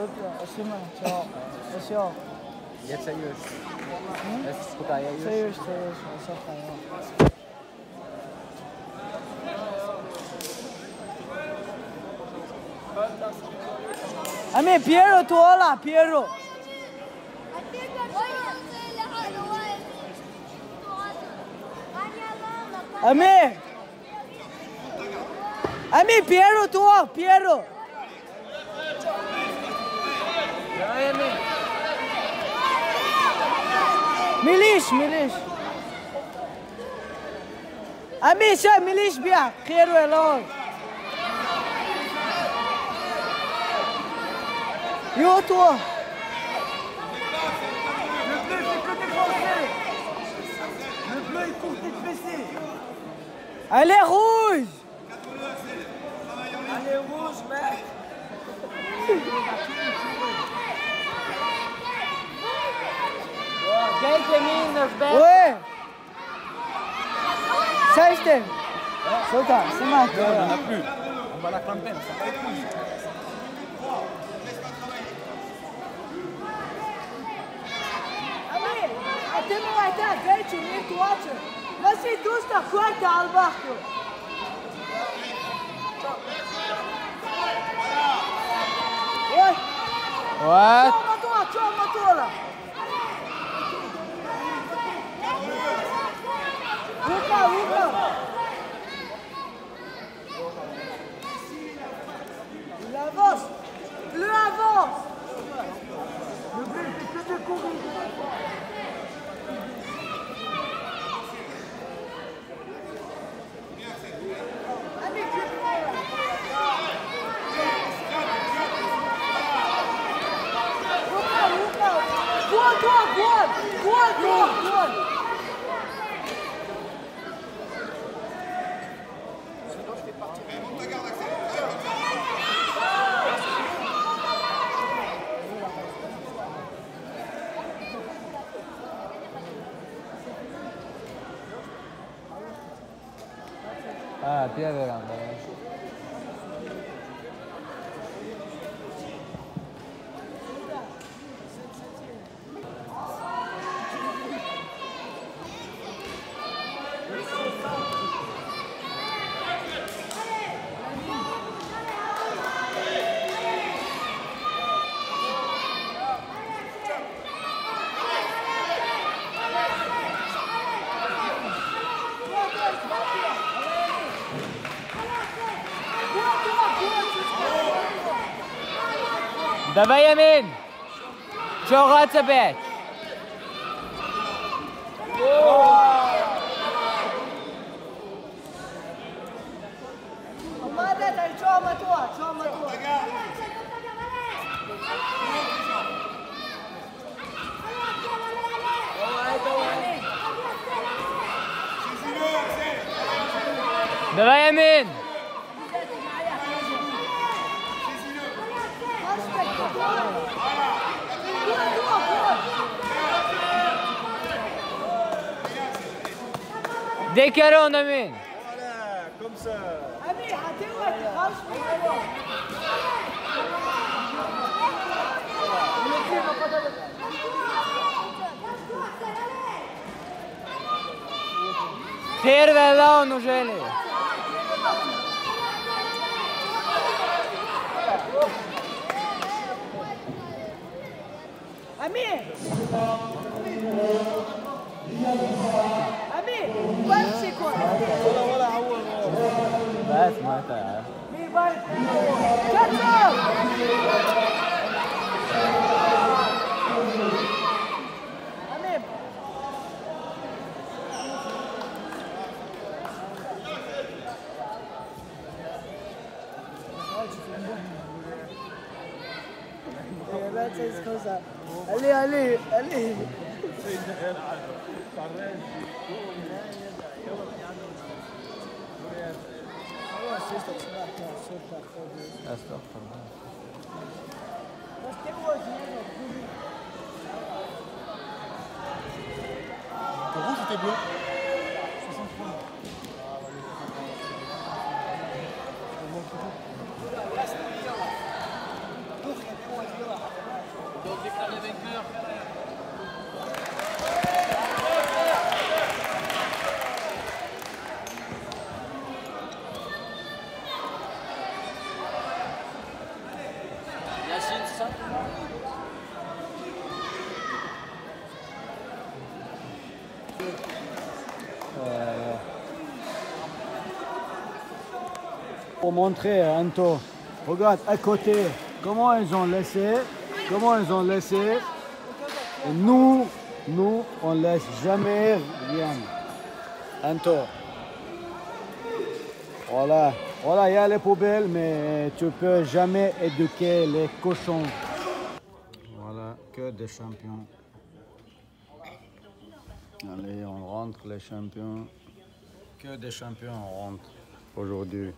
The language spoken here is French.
Dobra, osiem, ciao, osiem. Jeszcze już. Hmm? Jest Ami, Piero, tu Piero. Ami. Ami, Piero, tu, Piero. Toi. Le bleu fait que défoncer Le bleu il court tête baissée Allez, rouge. Allez rouge mec Quelques minutes, Ben. Ouais. Ça, je t'aime. Solta, c'est ma On n'a plus. On va la clamper, ça va être plus. Ami, até. Mas se quarta, Alberto. Oi, What? Il avance. Bleu avance. Le il fait que. 啊，第二个岗位。מדבר ימין! ג'ו רצה דבר ימין! Ma dai, ciao, Matua, ciao, Matua. Давай, Ямин! Décalon, Amine! Voilà, مين؟ بمشي كورة ولا ولا عوض بس ما تعرف مين بارد؟ كتر That says Kosa. Ali, Ali, Ali. Allora, sei stato sbattuto sopra, foda-se. استغفر الله Mas tem gordinho, Ton rouge Pour montrer euh, un taux, regarde à côté comment ils ont laissé, comment ils ont laissé. Et nous, nous, on laisse jamais rien. Un. Voilà. Voilà, il y a les poubelles, mais tu peux jamais éduquer les cochons. Voilà, que des champions. Allez, on rentre les champions. Que des champions on rentre aujourd'hui.